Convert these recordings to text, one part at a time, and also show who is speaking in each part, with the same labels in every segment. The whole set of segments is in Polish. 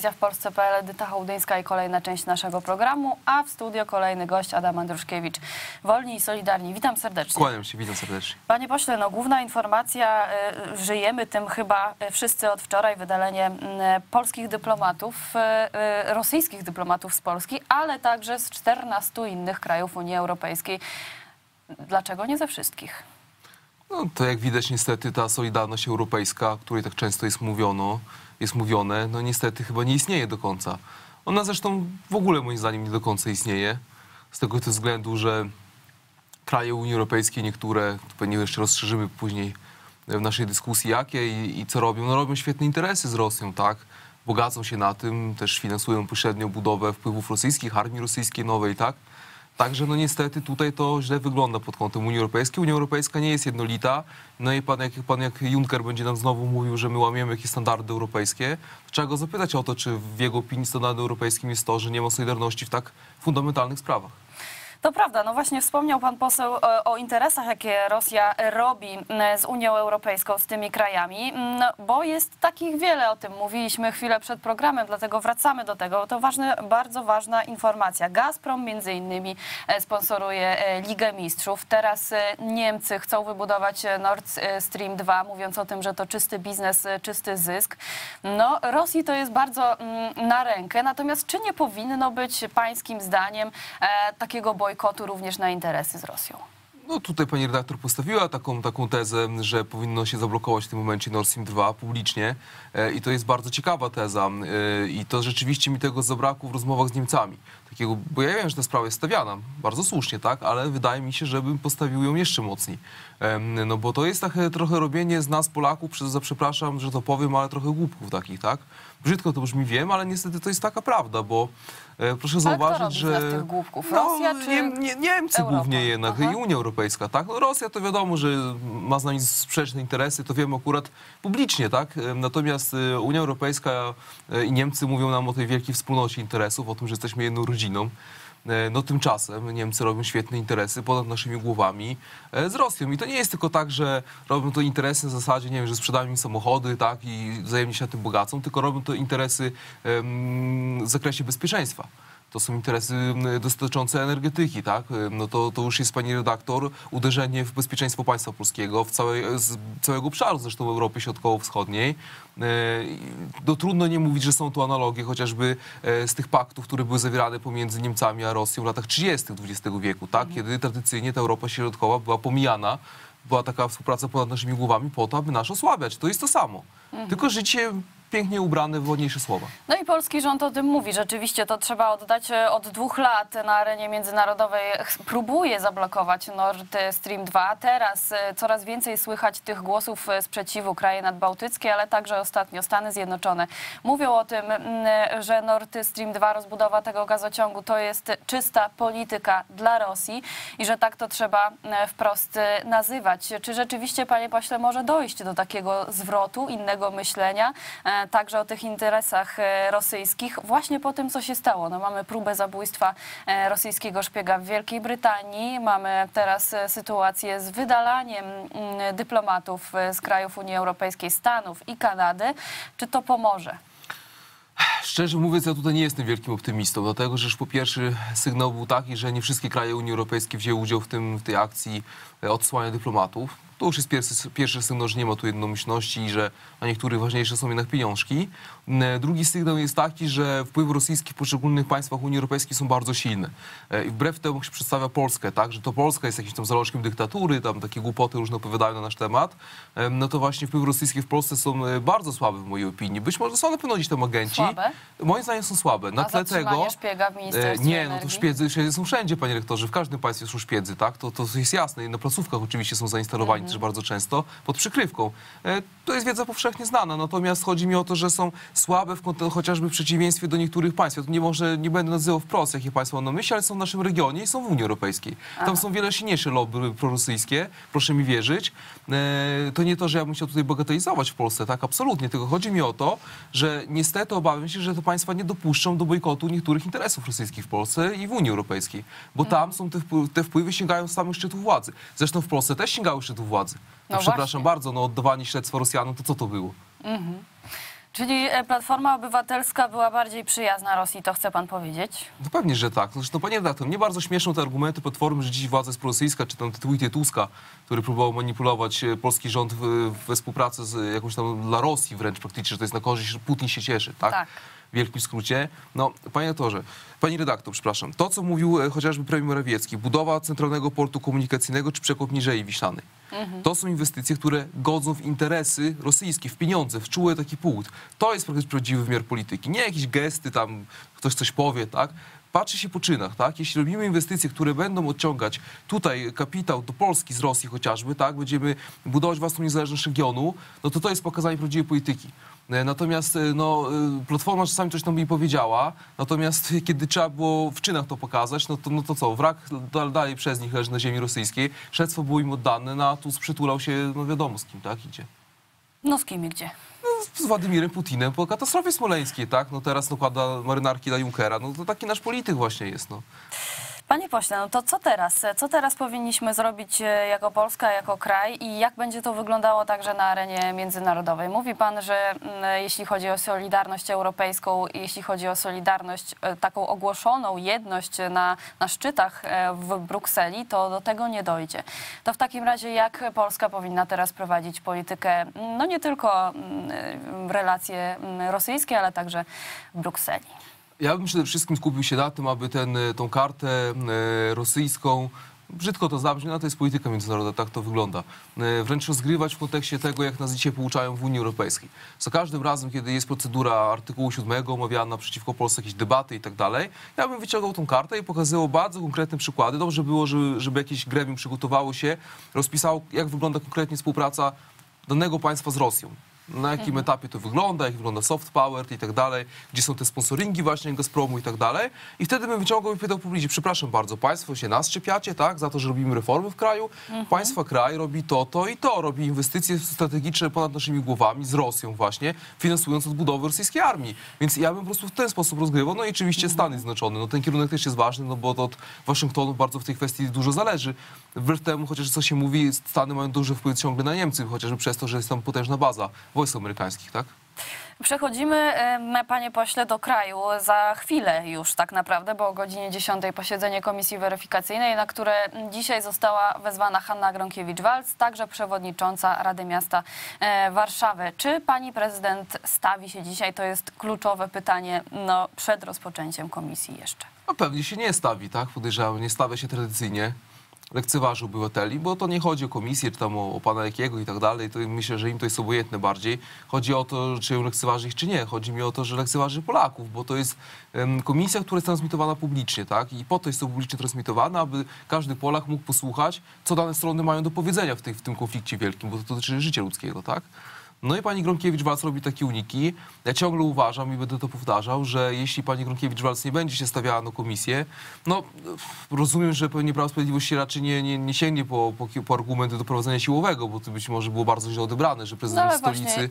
Speaker 1: Telewizja w Polsce.pl, Edyta Hołdyńska i kolejna część naszego programu, a w studio kolejny gość Adam Andruszkiewicz. Wolni i Solidarni. Witam serdecznie.
Speaker 2: Kłaniam się, witam serdecznie.
Speaker 1: Panie pośle, no główna informacja, y, żyjemy tym chyba y, wszyscy od wczoraj, wydalenie y, polskich dyplomatów, y, rosyjskich dyplomatów z Polski, ale także z 14 innych krajów Unii Europejskiej. Dlaczego nie ze wszystkich?
Speaker 2: No, to jak widać niestety ta solidarność europejska, o której tak często jest mówiono, jest mówione, no niestety chyba nie istnieje do końca. Ona zresztą w ogóle moim zdaniem nie do końca istnieje, z tego też względu, że kraje Unii Europejskiej, niektóre, pewnie jeszcze rozszerzymy później w naszej dyskusji, jakie i, i co robią, no robią świetne interesy z Rosją, tak? Bogacą się na tym, też finansują pośrednio budowę wpływów rosyjskich, armii rosyjskiej nowej, tak? Także no niestety tutaj to źle wygląda pod kątem Unii Europejskiej. Unia Europejska nie jest jednolita. No i pan jak, pan jak Juncker będzie nam znowu mówił, że my łamiemy jakieś standardy europejskie, trzeba go zapytać o to, czy w jego opinii standardem europejskim jest to, że nie ma solidarności w tak fundamentalnych sprawach.
Speaker 1: To prawda, no właśnie wspomniał pan poseł o, o interesach, jakie Rosja robi m, z Unią Europejską, z tymi krajami, no, bo jest takich wiele, o tym mówiliśmy chwilę przed programem, dlatego wracamy do tego. To ważne, bardzo ważna informacja. Gazprom między innymi e, sponsoruje e, Ligę Mistrzów. Teraz e, Niemcy chcą wybudować e, Nord Stream 2, mówiąc o tym, że to czysty biznes, e, czysty zysk. No, Rosji to jest bardzo mm, na rękę, natomiast czy nie powinno być pańskim zdaniem e, takiego bojkotu również na interesy z Rosją?
Speaker 2: No tutaj pani redaktor postawiła taką, taką tezę, że powinno się zablokować w tym momencie Nord Stream 2 publicznie e, i to jest bardzo ciekawa teza e, i to rzeczywiście mi tego zabrakło w rozmowach z Niemcami. Takiego, bo ja wiem, że ta sprawa jest stawiana, bardzo słusznie, tak, ale wydaje mi się, żebym postawił ją jeszcze mocniej. No bo to jest takie trochę robienie z nas Polaków, przez, za przepraszam, że to powiem, ale trochę głupków takich, tak? Brzydko to brzmi, wiem, ale niestety to jest taka prawda, bo e, proszę zauważyć, że...
Speaker 1: tych głupków? Rosja czy
Speaker 2: nie, nie, Niemcy
Speaker 1: Europa?
Speaker 2: głównie jednak
Speaker 1: Aha.
Speaker 2: i Unia Europejska, tak? No Rosja to wiadomo, że ma z nami sprzeczne interesy, to wiemy akurat publicznie, tak? Natomiast e, Unia Europejska e, i Niemcy mówią nam o tej wielkiej wspólnocie interesów, o tym, że jesteśmy jedną rodziną. E, No tymczasem Niemcy robią świetne interesy ponad naszymi głowami e, z Rosją. I to nie jest tylko tak, że robią to interesy na zasadzie, nie wiem, że sprzedają im samochody, tak, i wzajemnie się na tym bogacą, tylko robią to interesy w zakresie bezpieczeństwa. To są interesy m, dotyczące energetyki, tak? No to, to już jest, pani redaktor, uderzenie w bezpieczeństwo państwa polskiego, w całej, z całego obszaru zresztą Europy Środkowo-Wschodniej. E, No trudno nie mówić, że są tu analogie chociażby e, z tych paktów, które były zawierane pomiędzy Niemcami a Rosją w latach 30. XX wieku, tak? Kiedy tradycyjnie ta Europa Środkowa była pomijana, była taka współpraca ponad naszymi głowami po to, aby nas osłabiać. To jest to samo. Tylko życie pięknie ubrane w ładniejsze słowa.
Speaker 1: No i polski rząd o tym mówi. Rzeczywiście to trzeba oddać e, od dwóch lat na arenie międzynarodowej. Próbuje zablokować Nord Stream 2. Teraz e, coraz więcej słychać tych głosów e, sprzeciwu kraje nadbałtyckie, ale także ostatnio Stany Zjednoczone mówią o tym, że Nord Stream 2, rozbudowa tego gazociągu to jest czysta polityka dla Rosji i że tak to trzeba wprost nazywać. Czy rzeczywiście, panie pośle, może dojść do takiego zwrotu, innego myślenia, także o tych interesach e, rosyjskich, właśnie po tym, co się stało? No, mamy próbę zabójstwa e, rosyjskiego szpiega w Wielkiej Brytanii, mamy teraz e, sytuację z wydalaniem mm, dyplomatów z krajów Unii Europejskiej, Stanów i Kanady. Czy to pomoże?
Speaker 2: Szczerze mówiąc, ja tutaj nie jestem wielkim optymistą, dlatego że już po pierwsze sygnał był taki, że nie wszystkie kraje Unii Europejskiej wzięły udział w, tym, w tej akcji odsłania dyplomatów. To już jest pierwszy, pierwszy sygnał, że nie ma tu jednomyślności i że na niektórych ważniejsze są jednak pieniążki. Drugi sygnał jest taki, że wpływy rosyjskie w poszczególnych państwach Unii Europejskiej są bardzo silne. E, I wbrew temu, jak się przedstawia Polskę, tak, że to Polska jest jakimś tam zalążkiem dyktatury, tam takie głupoty różne opowiadają na nasz temat, e, no to właśnie wpływy rosyjskie w Polsce są e, bardzo słabe w mojej opinii. Być może są na pewno gdzieś tam agenci.
Speaker 1: Słabe?
Speaker 2: Moim zdaniem są słabe. Na
Speaker 1: A
Speaker 2: tle tego.
Speaker 1: szpiega w Ministerstwie
Speaker 2: Nie, no to szpiedzy szpiedzy są wszędzie, panie rektorze. W każdym państwie są szpiedzy, tak? To, to jest jasne. I na placówkach oczywiście są zainstalowani
Speaker 1: Mhm.
Speaker 2: Też bardzo często pod przykrywką. E, To jest wiedza powszechnie znana. Natomiast chodzi mi o to, że są słabe w chociażby w przeciwieństwie do niektórych państw. Ja tu nie może nie będę nazywał wprost, jakie państwa na myśli, ale są w naszym regionie i są w Unii Europejskiej. Tam są wiele silniejsze lobby prorosyjskie, proszę mi wierzyć. E, To nie to, że ja bym chciał tutaj bagatelizować w Polsce, tak? Absolutnie. Tylko chodzi mi o to, że niestety obawiam się, że te państwa nie dopuszczą do bojkotu niektórych interesów rosyjskich w Polsce i w Unii Europejskiej. Bo
Speaker 1: Mhm.
Speaker 2: tam są te, wpły- te wpływy sięgają samych szczytów władzy. Zresztą w Polsce też sięgały szczytów władzy. No,
Speaker 1: No
Speaker 2: przepraszam
Speaker 1: właśnie.
Speaker 2: bardzo, no oddawanie śledztwa Rosjanom, to co to było?
Speaker 1: Czyli e, Platforma Obywatelska była bardziej przyjazna Rosji, to chce pan powiedzieć?
Speaker 2: No pewnie, że tak. Zresztą, panie redaktor, mnie bardzo śmieszą te argumenty Platformy, że dziś władza jest prorosyjska, czy tam tweety Tuska, który próbował manipulować e, polski rząd w, we współpracy z jakąś tam dla Rosji wręcz praktycznie, że to jest na korzyść, że Putin się cieszy, tak?
Speaker 1: Tak.
Speaker 2: W wielkim skrócie. No, panie redaktorze, pani redaktor, przepraszam, to co mówił e, chociażby premier Morawiecki, budowa centralnego portu komunikacyjnego czy przekop Mierzei Wiślanej, to są inwestycje, które godzą w interesy rosyjskie, w pieniądze, w czuły taki punkt. To jest prawdziwy wymiar polityki. Nie jakieś gesty tam, ktoś coś powie, tak? Patrzy się po czynach, tak? Jeśli robimy inwestycje, które będą odciągać tutaj kapitał do Polski z Rosji chociażby, tak? Będziemy budować własną niezależność regionu, no to to jest pokazanie prawdziwej polityki. E, Natomiast e, no, e, Platforma czasami coś tam mi powiedziała, natomiast kiedy trzeba było w czynach to pokazać, no to, no to co, wrak dal- dalej przez nich leży na ziemi rosyjskiej, śledztwo było im oddane, no a tu przytulał się, no wiadomo z kim, tak, idzie.
Speaker 1: No z kim i gdzie?
Speaker 2: Z Władimirem Putinem po katastrofie smoleńskiej, tak, no teraz nakłada marynarki na Junckera, no to taki nasz polityk właśnie jest, no.
Speaker 1: Panie pośle, no to co teraz? Co teraz powinniśmy zrobić e, jako Polska, jako kraj i jak będzie to wyglądało także na arenie międzynarodowej? Mówi pan, że mm, jeśli chodzi o solidarność europejską, jeśli chodzi o solidarność e, taką ogłoszoną, jedność na, na szczytach e, w Brukseli, to do tego nie dojdzie. To w takim razie jak Polska powinna teraz prowadzić politykę, no nie tylko mm, relacje mm, rosyjskie, ale także w Brukseli?
Speaker 2: Ja bym przede wszystkim skupił się na tym, aby ten, e, tą kartę e, rosyjską, brzydko to zabrzmi, no to jest polityka międzynarodowa, tak to wygląda, e, wręcz rozgrywać w kontekście tego, jak nas dzisiaj pouczają w Unii Europejskiej. Za każdym razem, kiedy jest procedura artykułu 7 omawiana przeciwko Polsce, jakieś debaty i tak dalej, ja bym wyciągał tą kartę i pokazywał bardzo konkretne przykłady. Dobrze było, żeby, żeby jakieś gremium przygotowało się, rozpisało, jak wygląda konkretnie współpraca danego państwa z Rosją. Na jakim etapie to wygląda, jak wygląda soft power i tak dalej, gdzie są te sponsoringi właśnie Gazpromu i tak dalej. I wtedy bym wyciągał i pytał publicznie, przepraszam bardzo, państwo się nas czepiacie, tak, za to, że robimy reformy w kraju. Państwa kraj robi to, to i to, robi inwestycje strategiczne ponad naszymi głowami z Rosją właśnie, finansując odbudowę rosyjskiej armii. Więc ja bym po prostu w ten sposób rozgrywał. No i oczywiście Stany Zjednoczone, no ten kierunek też jest ważny, no bo od Waszyngtonu bardzo w tej kwestii dużo zależy. Wbrew temu, chociaż co się mówi, Stany mają duży wpływ ciągle na Niemcy, chociażby przez to, że jest tam potężna baza wojsk amerykańskich, tak?
Speaker 1: Przechodzimy, panie pośle, do kraju za chwilę już tak naprawdę, bo o godzinie 10 posiedzenie Komisji Weryfikacyjnej, na które dzisiaj została wezwana Hanna Gronkiewicz-Walc, także przewodnicząca Rady Miasta e, Warszawy. Czy pani prezydent stawi się dzisiaj? To jest kluczowe pytanie no, przed rozpoczęciem komisji jeszcze.
Speaker 2: No pewnie się nie stawi, tak? Podejrzewam, nie stawia się tradycyjnie. Lekceważy obywateli, bo to nie chodzi o komisję, czy tam o, o pana jakiego i tak dalej. To myślę, że im to jest obojętne bardziej. Chodzi o to, czy ją lekceważy ich, czy nie. Chodzi mi o to, że lekceważy Polaków, bo to jest komisja, która jest transmitowana publicznie, tak? I po to jest to publicznie transmitowane, aby każdy Polak mógł posłuchać, co dane strony mają do powiedzenia w, tej, w tym konflikcie wielkim, bo to dotyczy życia ludzkiego, tak? No i pani Gronkiewicz-Walc robi takie uniki. Ja ciągle uważam i będę to powtarzał, że jeśli pani Gronkiewicz-Walc nie będzie się stawiała na komisję, no rozumiem, że pewnie Prawo i Sprawiedliwość raczej nie, nie, nie sięgnie po, po, po argumenty doprowadzenia siłowego, bo to być może było bardzo źle odebrane, że
Speaker 1: No
Speaker 2: prezydent
Speaker 1: ale
Speaker 2: stolicy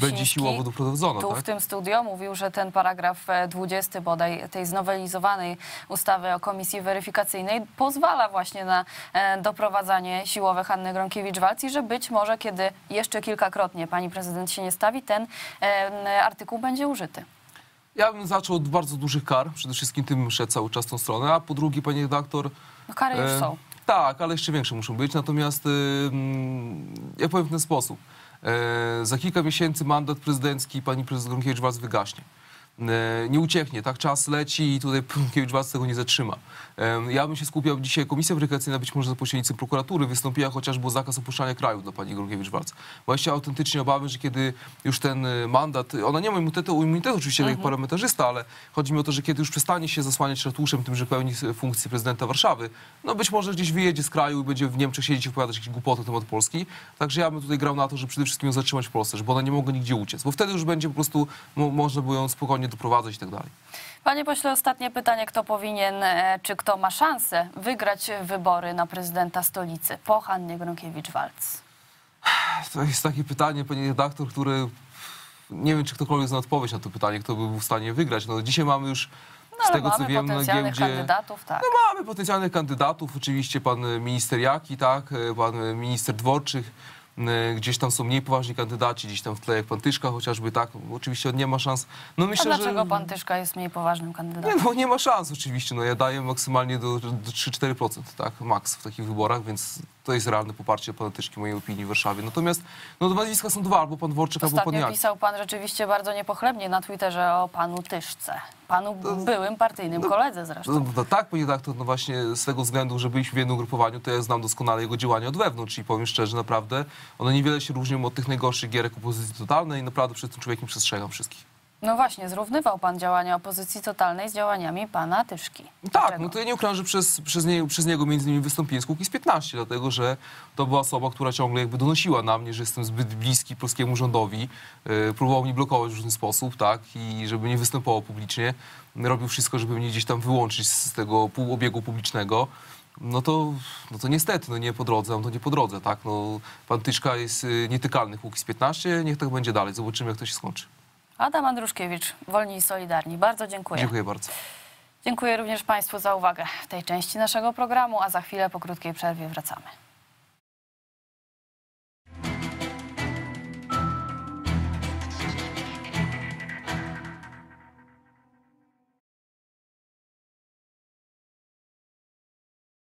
Speaker 2: będzie siłowo doprowadzona,
Speaker 1: tu
Speaker 2: tak?
Speaker 1: w tym studio mówił, że ten paragraf e, 20 bodaj tej znowelizowanej ustawy o komisji weryfikacyjnej pozwala właśnie na e, doprowadzanie siłowe Hanny Gronkiewicz-Walc i że być może, kiedy jeszcze kilkakrotnie pani prezydent się nie stawi, ten artykuł będzie użyty.
Speaker 2: Ja bym zaczął od bardzo dużych kar, przede wszystkim tym szedł cały czas tą stronę, a po drugie, panie redaktor,
Speaker 1: No kary już są.
Speaker 2: Tak, ale jeszcze większe muszą być. Natomiast ja powiem w ten sposób. E, za kilka miesięcy mandat prezydencki pani prezydent Gronkiewicz-Walc wygaśnie. E, nie ucieknie, tak? Czas leci i tutaj Gronkiewicz-Walc tego nie zatrzyma. E, ja bym się skupiał dzisiaj, komisja weryfikacyjna być może za pośrednictwem prokuratury wystąpiła chociażby o zakaz opuszczania kraju dla pani Gronkiewicz-Walc. Bo ja się autentycznie obawiam, że kiedy już ten y, mandat, ona nie ma immunitetu, immunitetu oczywiście
Speaker 1: Mhm.
Speaker 2: jak parlamentarzysta, ale chodzi mi o to, że kiedy już przestanie się zasłaniać ratuszem tym, że pełni s- funkcję prezydenta Warszawy, no być może gdzieś wyjedzie z kraju i będzie w Niemczech siedzieć i opowiadać jakieś głupoty na temat Polski. Także ja bym tutaj grał na to, że przede wszystkim ją zatrzymać w Polsce, żeby ona nie mogła nigdzie uciec, bo wtedy już będzie po prostu mo- można było ją spokojnie doprowadzać i tak dalej.
Speaker 1: Panie pośle, ostatnie pytanie. Kto powinien, e, czy kto ma szansę wygrać wybory na prezydenta stolicy po Hannie Gronkiewicz-Walc?
Speaker 2: To jest takie pytanie, pani redaktor, które nie wiem, czy ktokolwiek zna odpowiedź na to pytanie, kto by był w stanie wygrać. No dzisiaj mamy już
Speaker 1: No
Speaker 2: z tego, co wiem na
Speaker 1: potencjalnych
Speaker 2: giełdzie...
Speaker 1: kandydatów, tak.
Speaker 2: No mamy potencjalnych kandydatów, oczywiście pan minister Jaki, tak, e, pan minister Dworczyk. Y, gdzieś tam są mniej poważni kandydaci, gdzieś tam w tle jak pan Tyszka chociażby, tak, oczywiście on nie ma szans. No
Speaker 1: A
Speaker 2: myślę,
Speaker 1: dlaczego
Speaker 2: że...
Speaker 1: pan Tyszka jest mniej poważnym kandydatem?
Speaker 2: Nie, no nie ma szans oczywiście, no ja daję maksymalnie do, do 3-4%, tak, maks w takich wyborach, więc to jest realne poparcie Tyszki, mojej opinii w Warszawie. Natomiast, no nazwiska są dwa, albo pan Dworczyk, albo pan
Speaker 1: Ostatnio
Speaker 2: Jak.
Speaker 1: pisał pan rzeczywiście bardzo niepochlebnie na Twitterze o panu Tyszce. Panu byłym partyjnym koledze zresztą.
Speaker 2: No, no tak, bo nie tak, to no właśnie z tego względu, że byliśmy w jednym grupowaniu, to ja znam doskonale jego działania od wewnątrz i powiem szczerze, naprawdę, one niewiele się różnią od tych najgorszych gierek opozycji totalnej i naprawdę przed tym człowiekiem przestrzegam wszystkich.
Speaker 1: No właśnie, zrównywał pan działania opozycji totalnej z działaniami pana Tyszki.
Speaker 2: Tak,
Speaker 1: Dlaczego?
Speaker 2: no to ja nie ukrywam, że przez, przez, nie, przez niego między innymi wystąpiłem z Kukiz 15, dlatego że to była osoba, która ciągle jakby donosiła na mnie, że jestem zbyt bliski polskiemu rządowi, yy, próbował mnie blokować w różny sposób, tak, i żeby nie występował publicznie, robił wszystko, żeby mnie gdzieś tam wyłączyć z tego półobiegu publicznego. No to, no to niestety, no nie po drodze, no to nie po drodze, tak, no pan Tyszka jest y, nietykalny Kukiz 15, niech tak będzie dalej, zobaczymy jak to się skończy.
Speaker 1: Adam Andruszkiewicz, Wolni i Solidarni. Bardzo dziękuję.
Speaker 2: Dziękuję bardzo.
Speaker 1: Dziękuję również Państwu za uwagę w tej części naszego programu, a za chwilę po krótkiej przerwie wracamy.